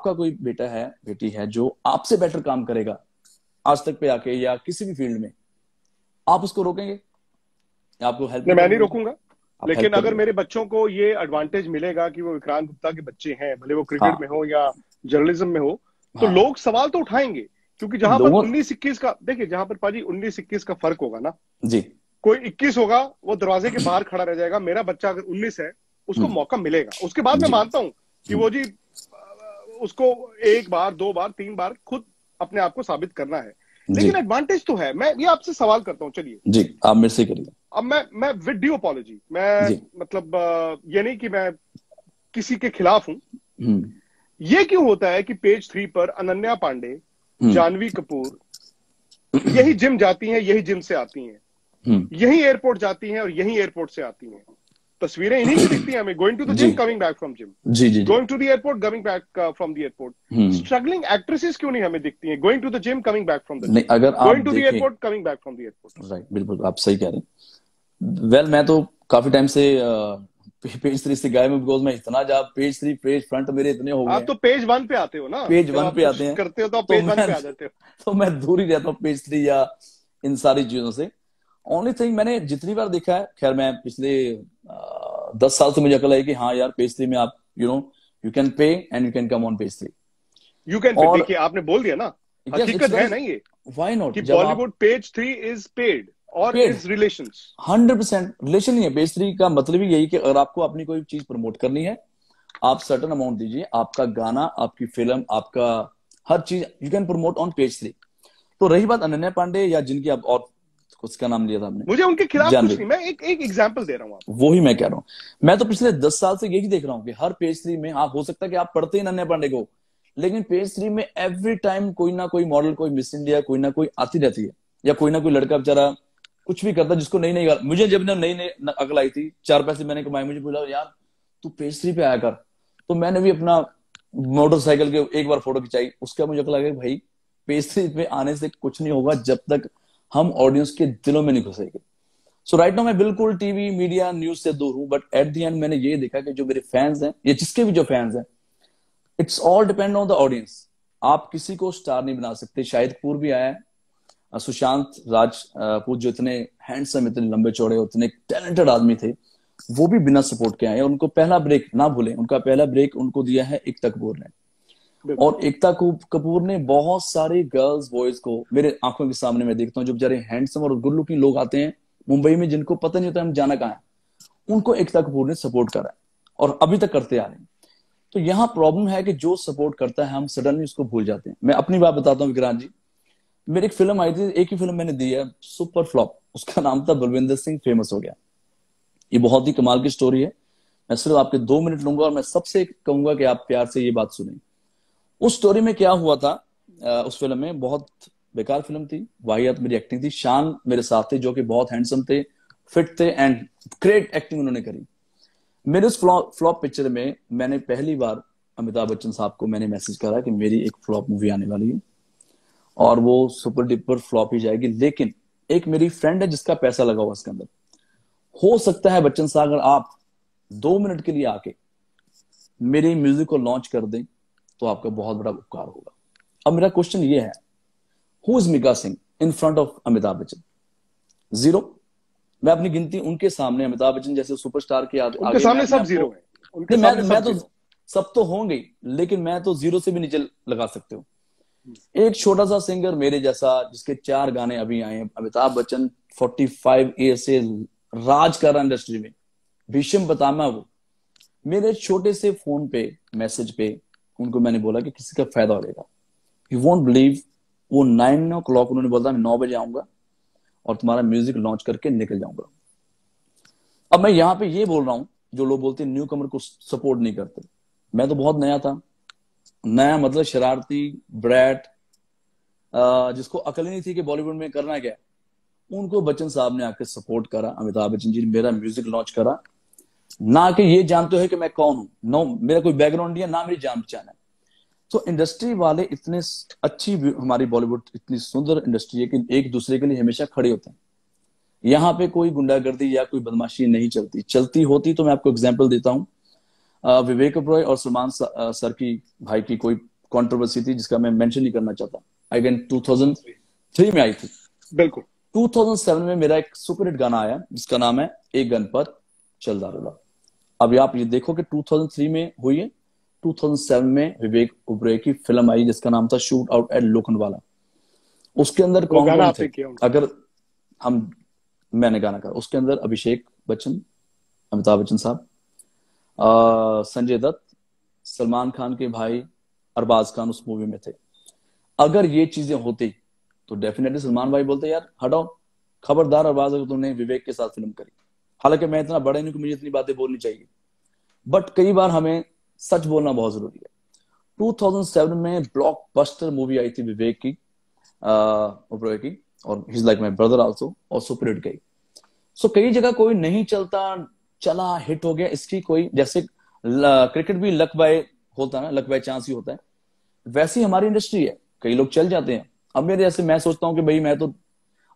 आपका कोई बेटा है बेटी है जो आपसे बेटर काम करेगा आज तक पे आके या किसी भी फ़ील्ड में आप उसको रोकेंगे? आपको हेल्प मैं नहीं रोकूँगा। लेकिन अगर मेरे बच्चों को ये एडवांटेज मिलेगा कि वो विक्रांत गुप्ता के बच्चे हैं भले वो क्रिकेट हाँ। में हो या जर्नलिज्म में हो तो हाँ। लोग सवाल तो उठाएँगे क्योंकि जहाँ पर उन्नीस इक्कीस का देखिए जहाँ पर पाजी उन्नीस इक्कीस का फ़र्क होगा ना। जी। कोई इक्कीस होगा वो दरवाजे के बाहर खड़ा रह जाएगा मेरा बच्चा अगर उन्नीस है उसको हम्म। मौका मिलेगा। उसके बाद मैं मानता हूँ कि वो जी उसको एक बार दो बार तीन बार खुद अपने आप को साबित करना है। लेकिन एडवांटेज तो है। मैं ये आपसे सवाल करता हूँ चलिए। जी आप मेरे से करिए। अब मैं मैं विद ड्यू अपॉलोजी मैं मतलब ये नहीं कि मैं किसी के खिलाफ हूँ। हम्म। ये क्यों होता है कि पेज थ्री पर अनन्या पांडे हम्म। जानवी कपूर यही जिम जाती हैं यही जिम से आती हैं। हम्म। यही एयरपोर्ट जाती हैं और यही एयरपोर्ट से आती हैं। तस्वीरें इन्हीं की दिखती हैं हमें। Going to the gym coming back from gym ji ji going to the airport coming back from the airport struggling actresses क्यों नहीं हमें दिखती हैं? Going to the gym coming back from the नहीं अगर going to the airport coming back from the airport right बिल्कुल आप सही कह रहे हैं। वेल मैं तो काफ़ी टाइम से पेज थ्री से में बिकॉज़ मैं इतना जा पेज थ्री पेज फ्रंट मेरे इतने हो गए आप तो पेज वन पे आते हो ना? पेज वन पे आते हैं। करते हो तो आप पेज वन पे आ जाते हो। तो मैं दूर ही रहता हूँ पेज थ्री या इन सारी चीज़ों से। ओनली थिंग मैंने जितनी बार देखा है खैर मैं पिछले दस साल से मुझे अकल आई कि हाँ यार पेज थ्री में आप you know you can pay and you can come on page three you can देखिए आपने बोल दिया ना। हकीकत है ना ये व्हाई नॉट कि Bollywood page three is paid और is relation hundred percent relation नहीं है। पेज थ्री का मतलब ही यही कि अगर आपको अपनी कोई चीज़ प्रमोट करनी है आप सर्टन अमाउंट दीजिए। आपका गाना आपकी फ़िल्म आपका हर चीज़ you can promote on page three तो रही बात अनन्या पांडे या जिनकी आप और उसका नाम लिया था आपने मुझे उनके खिलाफ कुछ नहीं मैं एक एक एग्जांपल दे रहा हूँ वो ही मैं कह रहा हूँ। मैं तो पिछले दस साल से यही देख रहा हूँ कि हर पेज थ्री में हाँ हो सकता है कि आप पढ़ते ही नन्या पांडे को लेकिन पेज थ्री में एवरी टाइम कोई ना कोई मॉडल कोई मिस इंडिया कोई ना कोई आती रहती है या कोई ना कोई लड़का बेचारा कुछ भी करता जिसको नई नई मुझे जब नई नई अकल आई थी चार पैसे मैंने कमाए मुझे बोला यार तू पेज थ्री पे आया कर। तो मैंने भी अपना मोटरसाइकिल के एक बार फ़ोटो खिंचाई उसका मुझे अकल आ गया भाई पेज थ्री पे आने से कुछ नहीं होगा जब तक हम ऑडियंस के दिलों में नहीं घुसेंगे। सो राइट नाउ मैं बिल्कुल टीवी मीडिया न्यूज़ से दूर हूँ बट एट दी एंड मैंने ये देखा कि जो मेरे फैंस हैं, या जिसके भी जो फैंस हैं it's all depend on the audience आप किसी को स्टार नहीं बना सकते। शाहिद कपूर भी आया है सुशांत राजपूत जो इतने हैंडसम इतने लंबे चौड़े इतने टैलेंटेड आदमी थे, वो भी बिना सपोर्ट के आए उनको पहला ब्रेक ना भूलें। उनका पहला ब्रेक उनको दिया है एकता कपूर ने। और एकता कपूर ने बहुत सारे गर्ल्स बॉयज़ को, मेरे आँखों के सामने मैं देखता हूँ, जो बेचारे हैंडसम और गुड लुकिंग लोग आते हैं, मुंबई में जिनको पता नहीं होता हम जाना कहाँ है, उनको एकता कपूर ने सपोर्ट करा है और अभी तक करते आ रहे हैं। तो यहाँ प्रॉब्लम है कि जो सपोर्ट करता है, हम सडनली उसको भूल जाते हैं। मैं अपनी बात बताता हूँ विक्रांत जी। मेरी एक फ़िल्म आई थी, एक ही फ़िल्म मैंने दी है, सुपर फ्लॉप। उसका नाम था बलविंदर सिंह फ़ेमस हो गया। ये बहुत ही कमाल की स्टोरी है। मैं सिर्फ़ आपके दो मिनट लूँगा और मैं सबसे कहूँगा कि आप प्यार से ये बात सुने। उस स्टोरी में क्या हुआ था? उस फ़िल्म में बहुत बेकार फ़िल्म थी, वाहियात मेरी एक्टिंग थी, शान मेरे साथ थे जो कि बहुत हैंडसम थे फिट थे एंड ग्रेट एक्टिंग उन्होंने करी। मेरे उस फ्लॉप पिक्चर में मैंने पहली बार अमिताभ बच्चन साहब को मैंने मैसेज करा कि मेरी एक फ्लॉप मूवी आने वाली है और वो सुपर डिपर फ्लॉप ही जाएगी, लेकिन एक मेरी फ्रेंड है जिसका पैसा लगा हुआ उसके अंदर। हो सकता है बच्चन साहब, अगर आप दो मिनट के लिए आके मेरी म्यूज़िक को लॉन्च कर दें तो आपका बहुत बड़ा उपकार होगा। अब मेरा क्वेश्चन ये है who is Mika Singh in front of Amitabh Bachchan zero मैं अपनी गिनती उनके सामने अमिताभ बच्चन जैसे सुपरस्टार के आगे उनके सामने सब ज़ीरो है। उनके मैं, सब मैं तो सब तो होंगे लेकिन मैं तो ज़ीरो से भी नीचे लगा सकते हो। एक छोटा सा सिंगर मेरे जैसा जिसके चार गाने अभी आए हैं अमिताभ बच्चन 45 ईयर से राज कर रहा इंडस्ट्री में। भीषम बतामा वो। मेरे छोटे से फ़ोन पे मैसेज पे उनको मैंने बोला कि किसी का फ़ायदा होगा यू वॉन्ट बिलीव वो नाइन ओ क्लॉक उन्होंने बोला मैं नौ बजे आऊँगा और तुम्हारा म्यूज़िक लॉन्च करके निकल जाऊँगा। अब मैं यहाँ पे ये बोल रहा हूँ, जो लोग बोलते हैं न्यू कमर को सपोर्ट नहीं करते। मैं तो बहुत नया था। नया मतलब शरारती ब्रैट जिसको अकल ही नहीं थी कि बॉलीवुड में करना क्या। उनको बच्चन साहब ने आकर सपोर्ट करा, अमिताभ बच्चन जी ने मेरा म्यूज़िक लॉन्च करा। ना कि ये जानते हो कि मैं कौन हूँ। नो मेरा कोई बैकग्राउंड नहीं है ना मेरी जान पहचान है। तो इंडस्ट्री वाले इतने अच्छी हमारी बॉलीवुड इतनी सुंदर इंडस्ट्री है कि एक दूसरे के लिए हमेशा खड़े होते हैं। यहाँ पे कोई गुंडागर्दी या कोई बदमाशी नहीं चलती। चलती होती तो मैं आपको एग्ज़ाम्पल देता हूँ। विवेक रॉय और सलमान सर की भाई की कोई कंट्रोवर्सी थी जिसका मैं मेंशन नहीं करना चाहता। आई गेन 2003 में आई थी। बिल्कुल। 2007 में मेरा एक सुपर हिट गाना आया जिसका नाम है एक गन पर चल दारूला अभी आप ये देखो कि 2003 में हुई है 2007 में विवेक उबरे की फ़िल्म आई जिसका नाम था शूट आउट एट लोखंडवाला। उसके अंदर कौन कौन थे? अगर हम मैंने गाना कहा उसके अंदर अभिषेक बच्चन अमिताभ बच्चन साहब संजय दत्त सलमान खान के भाई अरबाज खान उस मूवी में थे। अगर ये चीज़ें होती तो डेफिनेटली सलमान भाई बोलते यार हटाओ। खबरदार अरबाज अगर तुमने विवेक के साथ फ़िल्म करी। हालाँकि मैं इतना बड़ा नहीं कि मुझे इतनी बातें बोलनी चाहिए। बट कई बार हमें सच बोलना बहुत ज़रूरी है। 2007 में ब्लॉकबस्टर मूवी आई थी विवेक की आ, की और his like my brother also और सुपर हिट गई। सो कई जगह कोई नहीं चलता चला हिट हो गया इसकी कोई जैसे क्रिकेट भी लक बाय होता है ना लक बाय चांस ही होता है। वैसी हमारी इंडस्ट्री है कई लोग चल जाते हैं। अब मेरे जैसे मैं सोचता हूँ कि भाई मैं तो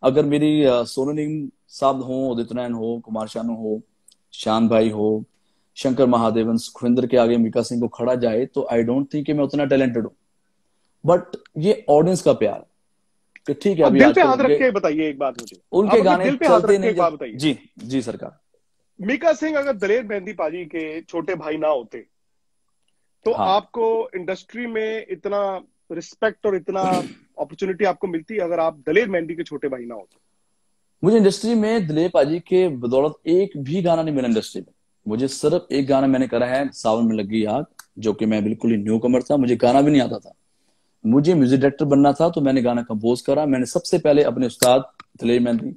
अगर मेरी सोनू निगम साहब हो उदित नारायण हो कुमार शानू हो शान भाई हो शंकर महादेवन सुखविंदर के आगे मीका सिंह को खड़ा जाए तो आई डोंट थिंक मैं उतना टैलेंटेड हूँ। बट ये ऑडियंस का प्यार कि ठीक है अभी दिल पे हाथ रख के बताइए एक बात मुझे। उनके गाने दिल पे चलते नहीं जी जी सरकार। मीका सिंह अगर दलेर मेहंदी पाजी के छोटे भाई ना होते तो हाँ. आपको इंडस्ट्री में इतना रिस्पेक्ट और इतना अपॉर्चुनिटी आपको मिलती अगर आप दलेर मेहंदी के छोटे भाई ना होते मुझे इंडस्ट्री में दलेर पाजी के बदौलत एक भी गाना नहीं मिला इंडस्ट्री में। मुझे सिर्फ़ एक गाना मैंने करा है सावन में लगी आग जो कि मैं बिल्कुल ही न्यू कमर था मुझे गाना भी नहीं आता था। मुझे म्यूज़िक डायरेक्टर बनना था तो मैंने गाना कंपोज करा। मैंने सबसे पहले अपने उस्ताद दलेर मेहंदी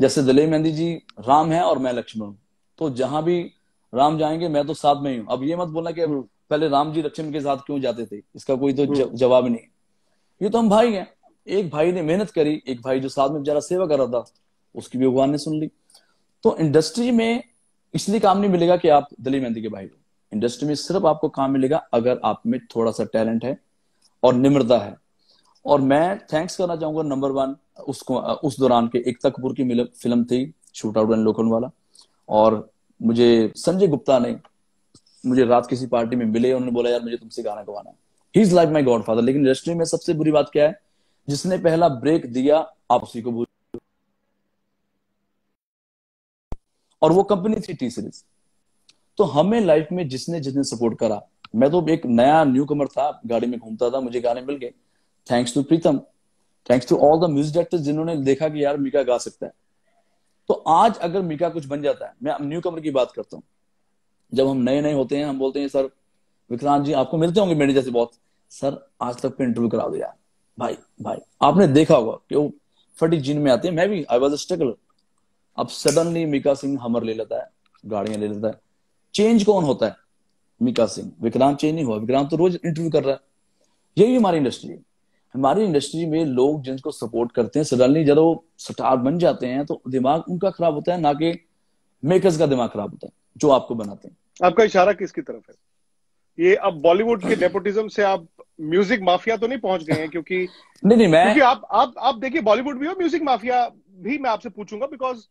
जैसे दलेर मेहंदी जी राम है और मैं लक्ष्मण हूँ। तो जहाँ भी राम जाएँगे मैं तो साथ में ही हूँ। अब ये मत बोलना कि पहले राम जी लक्ष्मण के साथ क्यों जाते थे? इसका कोई तो हम्म। जवाब नहीं। ये तो हम भाई हैं। एक भाई ने मेहनत करी, एक भाई जो साथ में बेचारा सेवा कर रहा था, उसकी भी भगवान ने सुन ली। तो इंडस्ट्री में इसलिए काम नहीं मिलेगा कि आप दली मेहंदी के भाई हो। इंडस्ट्री में सिर्फ़ आपको काम मिलेगा अगर आप में थोड़ा सा टैलेंट है और निम्रता है। और मैं थैंक्स करना चाहूँगा नंबर वन उसको, उस दौरान के एकता कपूर की फ़िल्म थी शूट आउट एंड लोकन वाला। और मुझे संजय गुप्ता ने, मुझे रात किसी पार्टी में मिले, उन्होंने बोला, यार, मुझे तुमसे गाना गवाना ही। Is like my godfather लेकिन इंडस्ट्री में सबसे बुरी बात क्या है? जिसने पहला ब्रेक दिया, आप उसी को और वो कंपनी थी टी सीरीज़ तो हमें लाइफ में जिसने जिसने सपोर्ट करा, मैं तो एक नया न्यू कमर था, गाड़ी में घूमता था, मुझे गाने मिल गए। Thanks to Pritam thanks to all the music directors जिन्होंने देखा कि यार मीका गा सकता है। तो आज अगर मीका कुछ बन जाता है, मैं न्यू कमर की बात करता हूँ। जब हम नए नए होते हैं, हम बोलते हैं, सर विक्रांत जी, आपको मिलते होंगे मेरे जैसे बहुत सर, आज तक पे इंटरव्यू करा दो यार भाई भाई, आपने देखा होगा कि वो फटी जीन में आते हैं। मैं भी आई वॉज़ स्ट्रगल अब सडनली मीका सिंह हमर ले लेता है, गाड़ियाँ ले लेता है। चेंज कौन होता है? मीका सिंह। विक्रांत चेंज नहीं हुआ। विक्रांत तो रोज इंटरव्यू कर रहा है। यही हमारी इंडस्ट्री है। हमारी इंडस्ट्री में लोग जिनको सपोर्ट करते हैं सडनली जब वो स्टार बन जाते हैं तो दिमाग उनका खराब होता है, ना कि मेकर्स का दिमाग खराब होता है, जो आपको बनाते हैं। आपका इशारा किसकी तरफ़ है? ये अब बॉलीवुड के डेपोटिज्म से आप म्यूज़िक माफिया तो नहीं पहुँच गए हैं क्योंकि नहीं नहीं मैं क्योंकि आप आप आप देखिए बॉलीवुड भी हो म्यूज़िक माफिया भी मैं आपसे पूछूँगा बिकॉज़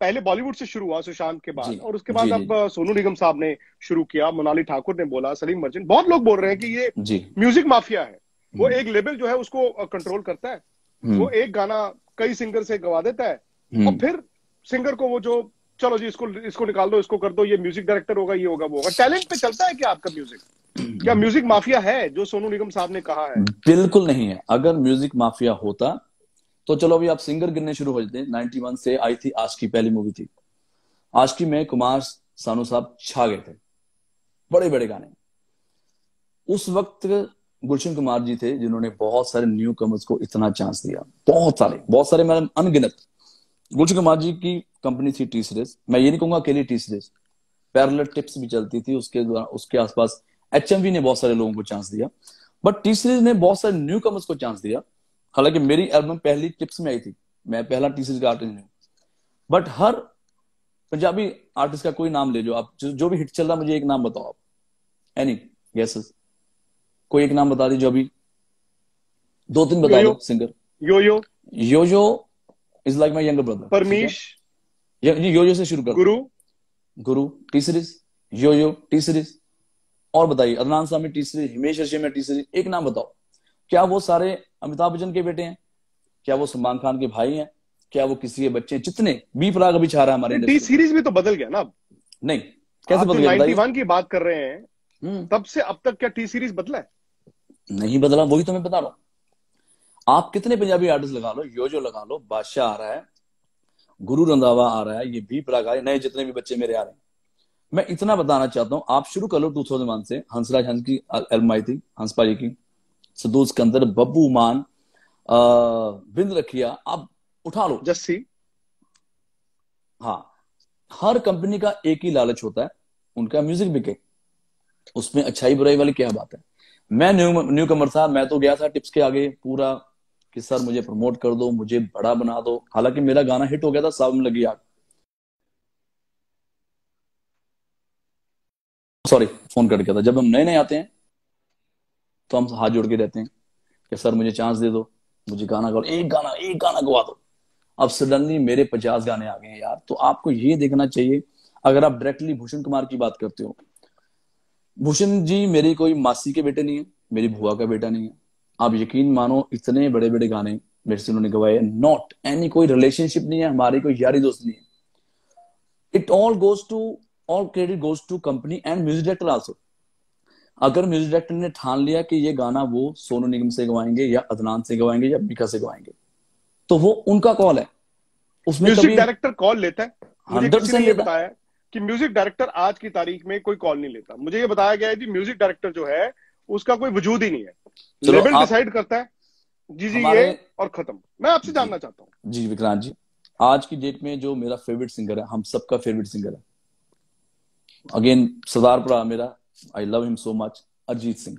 पहले बॉलीवुड से शुरू हुआ सुशांत के बाद और उसके बाद अब सोनू निगम साहब ने शुरू किया मोनाली ठाकुर ने बोला सलीम मर्चेंट बहुत लोग बोल रहे हैं कि ये म्यूज़िक माफिया है वो हम्म। एक लेवल जो है उसको कंट्रोल करता है हम्म। वो एक गाना कई सिंगर से गवा देता है हम्म। और फिर सिंगर को वो जो चलो जी, इसको इसको निकाल दो, इसको कर दो, ये म्यूज़िक डायरेक्टर होगा, ये होगा, वो होगा। टैलेंट पे चलता है क्या आपका म्यूज़िक क्या म्यूज़िक माफिया है, जो सोनू निगम साहब ने कहा है? बिल्कुल नहीं है। अगर म्यूज़िक माफिया होता तो चलो अभी आप सिंगर गिनने शुरू हो जाते नाइनटी वन से आई थी आज की पहली मूवी थी। आज की में कुमार सानू साहब छा गए थे। बड़े बड़े गाने। उस वक्त गुलशन कुमार जी थे, जिन्होंने बहुत सारे न्यू कमर्स को इतना चांस दिया। बहुत सारे बहुत सारे मैडम अनगिनत। गुलशन कुमार जी की कंपनी थी टी सीरीज़ मैं ये नहीं कहूँगा अकेली टी सीरीज़ पैरल टिप्स भी चलती थी उसके उसके आसपास एचएमवी ने बहुत सारे लोगों को चांस दिया। बट टी सीरीज़ ने बहुत सारे न्यू कमर्स को चांस दिया। हालाँकि मेरी एल्बम पहली टिप्स में आई थी। मैं पहला टी सीरीज़ का आर्टिस्ट नहीं बट हर पंजाबी आर्टिस्ट का कोई नाम ले जो आप जो, जो भी हिट चल रहा मुझे एक नाम बताओ आप। एनी गेसेस कोई एक नाम बता दीजिए अभी दो तीन बता दो singer Yo Yo. Yo Yo is like my younger brother Parmish. Yo Yo से शुरू कर। गुरु। गुरु टी सीरीज़ यो यो टी सीरीज़ और बताइए अदनान सामी टी सीरीज़ हिमेश रेशमिया टी सीरीज़ एक नाम बताओ। क्या वो सारे अमिताभ बच्चन के बेटे हैं? क्या वो सलमान खान के भाई हैं? क्या वो किसी के बच्चे हैं? जितने बी प्राग अभी छा रहा है हमारे टी सीरीज़ भी तो बदल गया ना नहीं कैसे बदल गया की बात कर रहे हैं हम्म। तब से अब तक क्या टी सीरीज़ बदला है? नहीं बदला वही तो मैं बता रहा हूँ। आप कितने पंजाबी आर्टिस्ट लगा लो यो जो लगा लो बादशाह आ रहा है गुरु रंधावा आ रहा है ये भी प्राग आ नए जितने भी बच्चे मेरे आ रहे हैं। मैं इतना बताना चाहता हूँ आप शुरू कर लो टू थाउज़ेंड वन से हंसराज हंस की एलमाई थी हंस पाजी की। सदूस के अंदर बब्बू मान बिंद रखिया आप उठा लो। जस्सी हाँ हर कंपनी का एक ही लालच होता है उनका म्यूज़िक बिके उसमें अच्छाई बुराई वाली क्या बात है? मैं न्यू न्यू कमर था मैं तो गया था टिप्स के आगे पूरा कि सर मुझे प्रमोट कर दो, मुझे बड़ा बना दो। हालाँकि मेरा गाना हिट हो गया था सावन लगी आग। सॉरी फ़ोन कट गया था। जब हम नए नए आते हैं तो हम हाथ जोड़ के रहते हैं कि सर मुझे चांस दे दो, मुझे गाना गाओ, एक गाना एक गाना गवा दो। अब सडनली मेरे पचास गाने आ गए हैं यार। तो आपको ये देखना चाहिए, अगर आप डायरेक्टली भूषण कुमार की बात करते हो, भूषण जी मेरी कोई मासी के बेटे नहीं है, मेरी भुआ का बेटा नहीं है। आप यकीन मानो इतने बड़े बड़े गाने मेरे से उन्होंने गवाए नॉट एनी कोई रिलेशनशिप नहीं है हमारी कोई यारी दोस्त नहीं है। It all goes to all credit goes to company and music director also अगर म्यूज़िक डायरेक्टर ने ठान लिया कि ये गाना वो सोनू निगम से गवाएँगे या अदनान से गवाएँगे या बीका से गवाएँगे तो वो उनका कॉल है। उसमें म्यूज़िक डायरेक्टर कॉल लेता है। किसी ये बताया कि म्यूज़िक डायरेक्टर आज की तारीख में कोई कॉल नहीं लेता। मुझे ये बताया गया है कि म्यूज़िक डायरेक्टर जो है उसका कोई वजूद ही नहीं है। लेवल डिसाइड करता है। जी जी ये और खत्म। मैं आपसे जानना चाहता हूँ। जी विक्रांत जी आज की डेट में जो मेरा फेवरेट सिंगर है हम सबका फेवरेट सिंगर है। अगेन सरदारपुरा मेरा I love him so much Arijit Singh.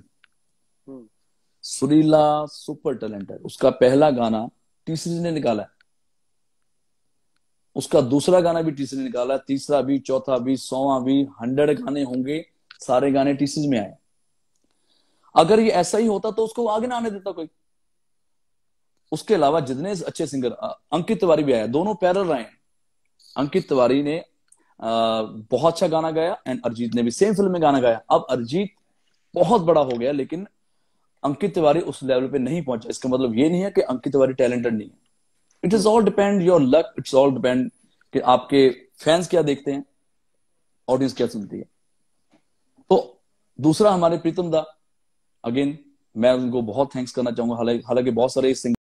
सुरीला सुपर टैलेंटेड उसका पहला गाना टी सीरीज़ ने निकाला है। उसका दूसरा गाना भी टी सीरीज़ ने निकाला है। तीसरा भी चौथा भी सौवा भी हंड्रेड गाने होंगे सारे गाने टी सीरीज़ में आए। अगर ये ऐसा ही होता तो उसको आगे ना आने देता कोई। उसके अलावा जितने अच्छे सिंगर अंकित तिवारी भी आया, दोनों पैरल रहे हैं। अंकित तिवारी ने बहुत अच्छा गाना गाया एंड अरिजीत ने भी सेम फ़िल्म में गाना गाया। अब अरिजीत बहुत बड़ा हो गया, लेकिन अंकित तिवारी उस लेवल पे नहीं पहुँचा। इसका मतलब ये नहीं है कि अंकित तिवारी टैलेंटेड नहीं है। It is all depend your luck it's all depend कि आपके फैंस क्या देखते हैं ऑडियंस क्या सुनती है। तो दूसरा हमारे प्रीतम दा अगेन मैं उनको बहुत थैंक्स करना चाहूँगा। हालाँकि बहुत सारे